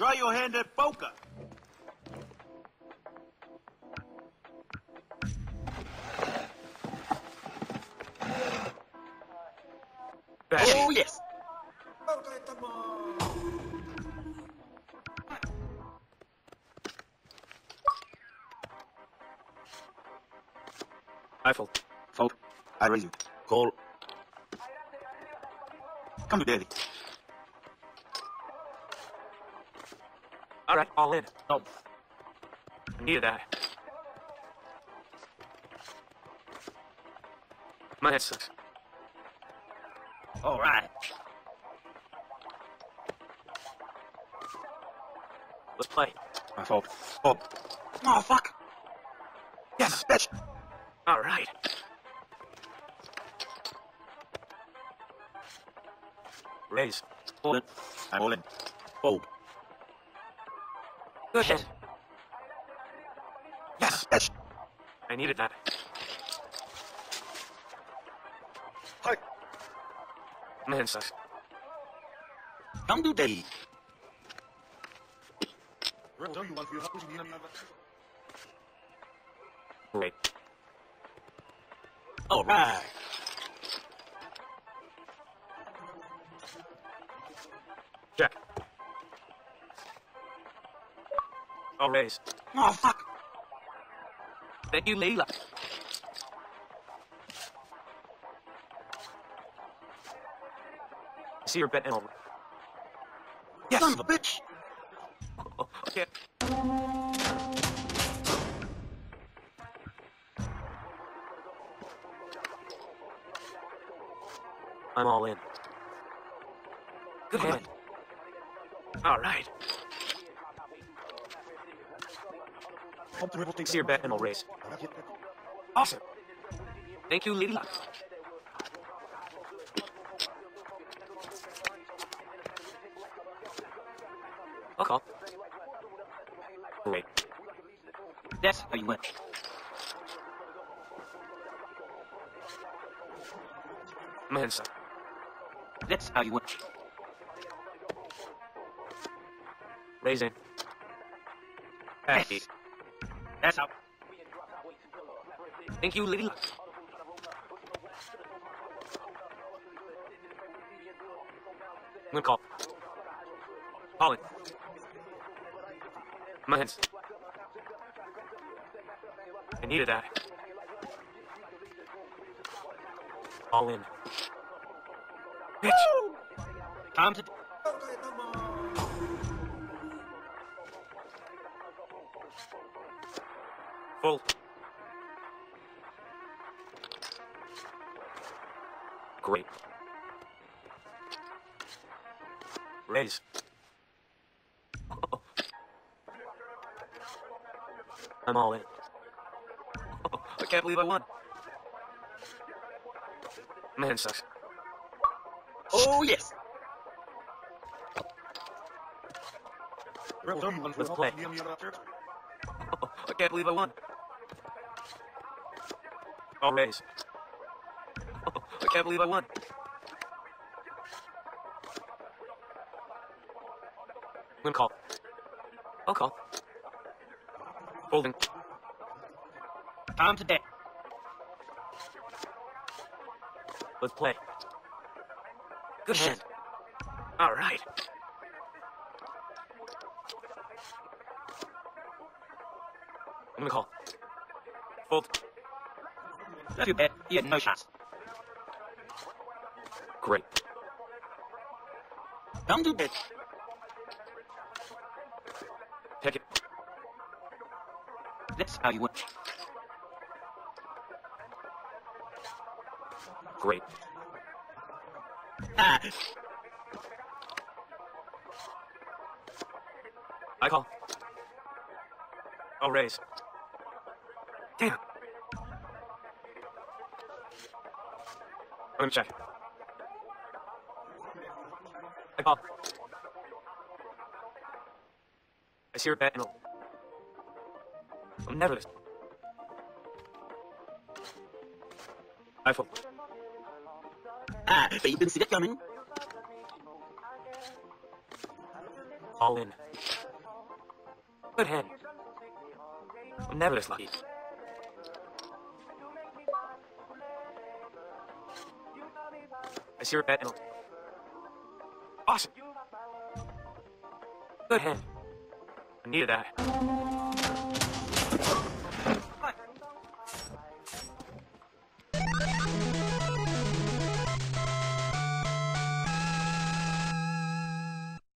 Try your hand at poker. Fold. Fold. I raise you. Call. Come to daddy. All right, all in. Oh. I needed that. My head sucks. All right. Let's play. My fold. Fold. Oh, fuck. Yes, bitch. All right. Raise. Hold it. I'm all in. Fold. Good hit. Yes, bitch. I needed that. Hi. My hand sucks. Come to daddy. All right. Jack. I'll raise. Oh, fuck. Thank you, Leela. I see your bet and I'll... Yes. Son of a bitch. Okay. I'm all in. Good hand. All right. See your bet and I'll raise. Awesome. Thank you, Leela. I'll call. Wait. That's how you win. Up. That's how you win. Raising. Hey. That's how. Thank you, Leela. I'm gonna call. Calling. My hands. I needed that. All in. Bitch! Time to. Full. Great. Raise. I'm all in. I can't believe I won. Man sucks. Oh, yes. Let's play. I can't believe I won. I'll raise. I can't believe I won. I'm call. I'll call. Folding. Time to bet. Let's play. Good hand. All right. I'm gonna call. Fold. Too bad. You had no shots. Great. Don't do bed. Take it. That's how you win. Great. I call. Oh, I'll raise. Damn. Let me check. I call. I see your bet and. I'll never listen. Eiffel. Ah, but you didn't see that coming. All in. Good hand. I'm never this lucky. I see your bet. Awesome. Good head. I needed that.